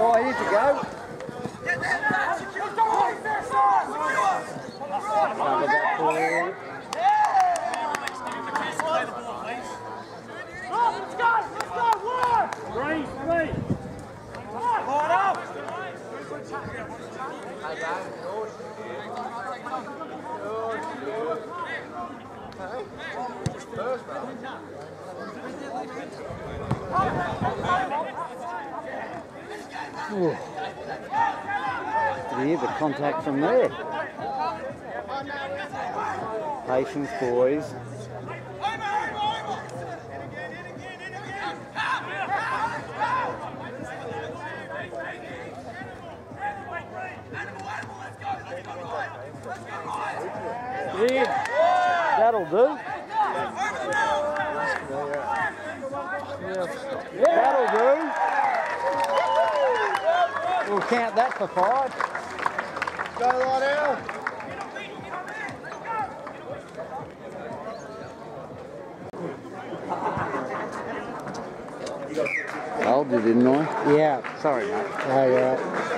Oh, I need to go. Cover that ball. Hear the contact from there. Patience, boys. Yeah, that'll do. That'll do. We'll count that for five. Go right out. Told you, didn't I? Yeah, sorry, mate. Oh, yeah. Yeah,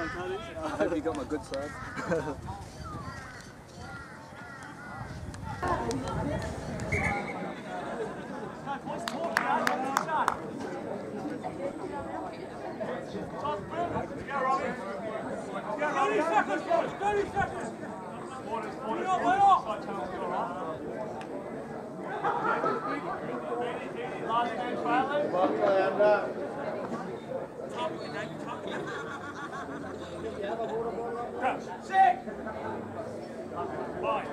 I hope you got my good side. Last man, Charlie. Well, I'm not. Top, David, top. Crouch. Sit. Five.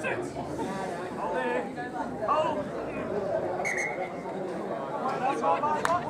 Six. Hold it. Hold. Right, that's all.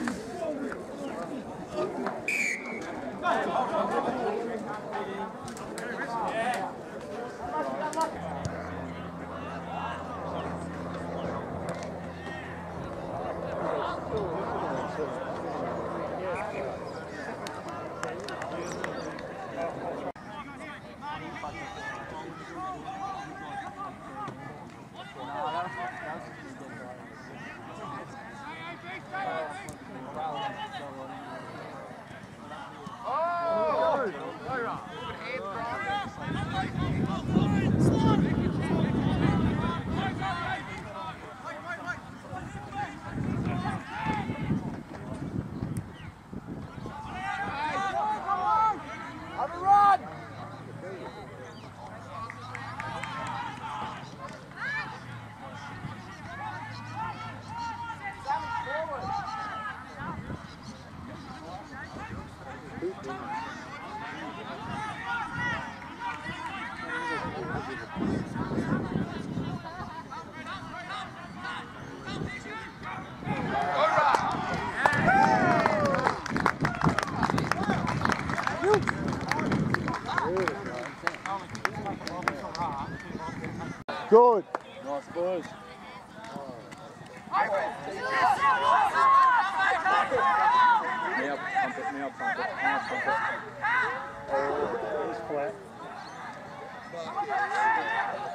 Good. Nice boys.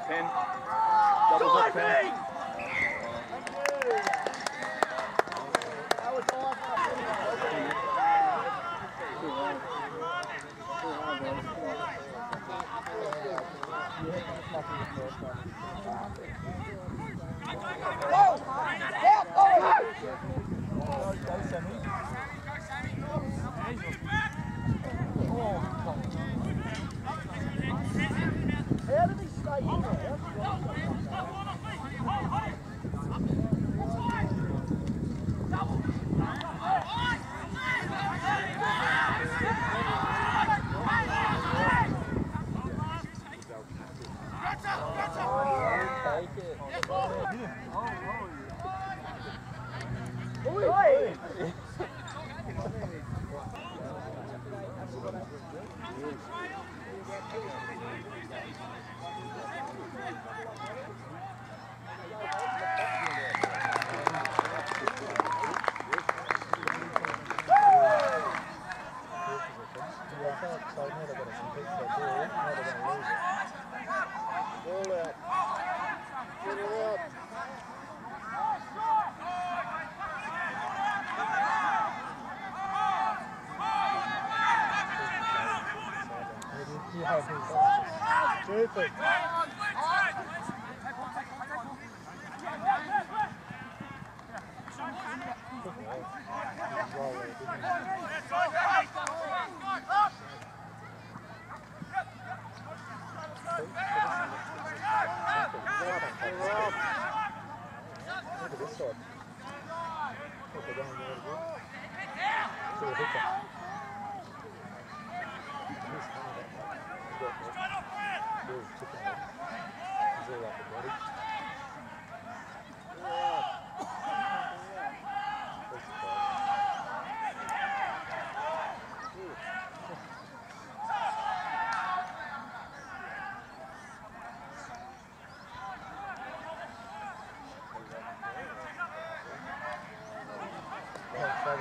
Ten. Double hook ten. Ball out. Get her out. Stupid. Look at this side. Look at down there again. See the hooker. He's coming that way.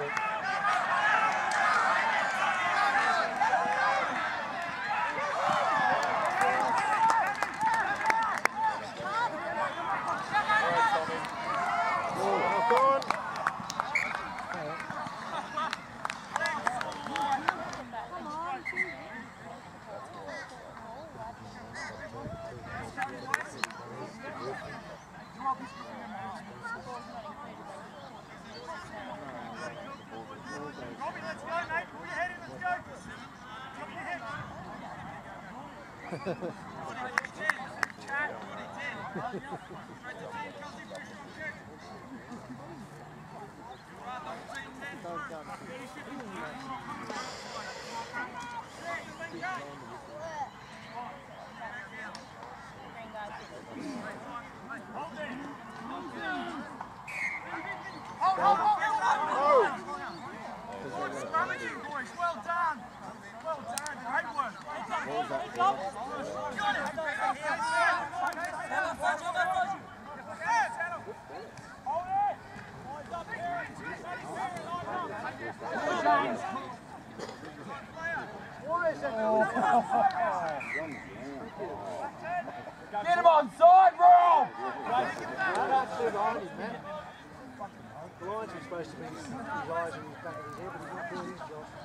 He's Hold, hold, hold, hold, hold, hold! Good scrummaging, boys, well done! Get him on side, are supposed to be his back of his head, but he's not doing his job.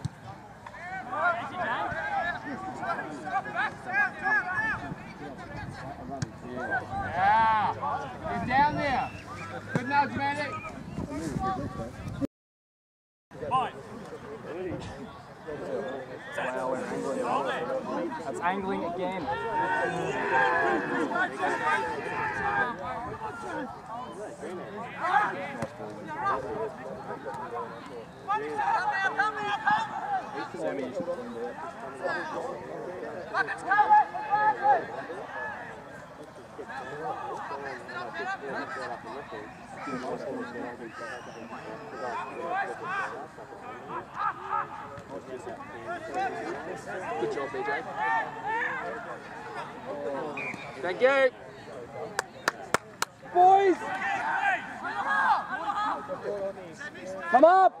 Thank you. Boys! Come up!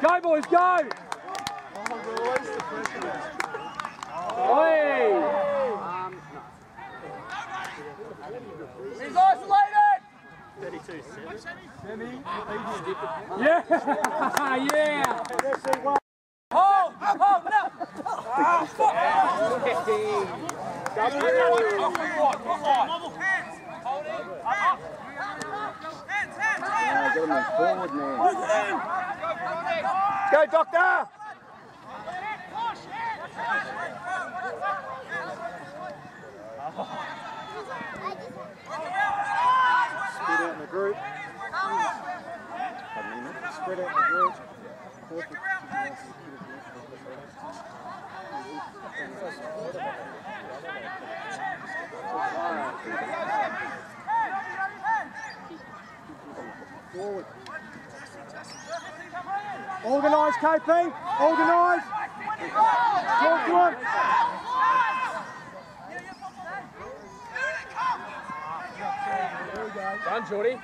Go, boys, go! Oi! He's isolated! Yeah! yeah! Hold! Hold! No! Get him in forward, man. Go, doctor! Spread out in the group. Spread out in the group. Forward. Organise, KP. Organise. Talk to him. Done, Jordy. Get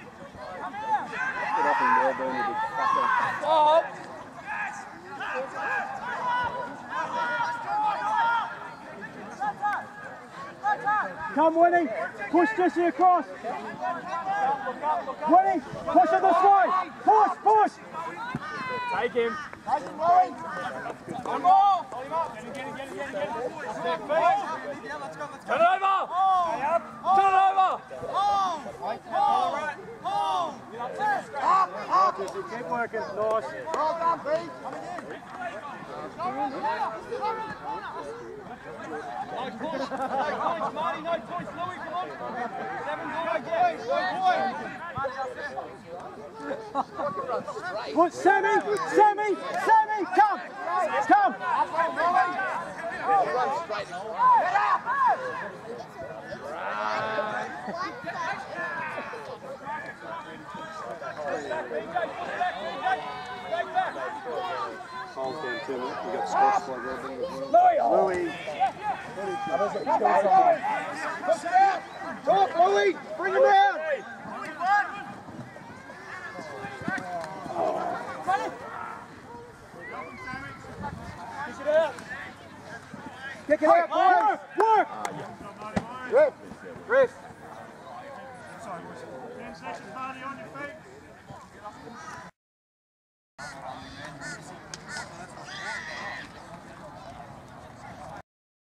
off him there, Bernie, big fucker. Oh! Come, Winnie. Push Jesse across. Winnie, push it this way. Push, push. Take him. Take him, Lowen. One more! Turn it over! Turn it over! Keep working. Nice. Well done, B. Put Sammy, Sammy, Sammy, come, come. Cole's down two, mate. We got squashed by Red Bull as well. Louis. It! Talk, Louie! Bring him round! Kick it out, work, work. Riff! Riff! Sorry, Ten seconds, Barney, on your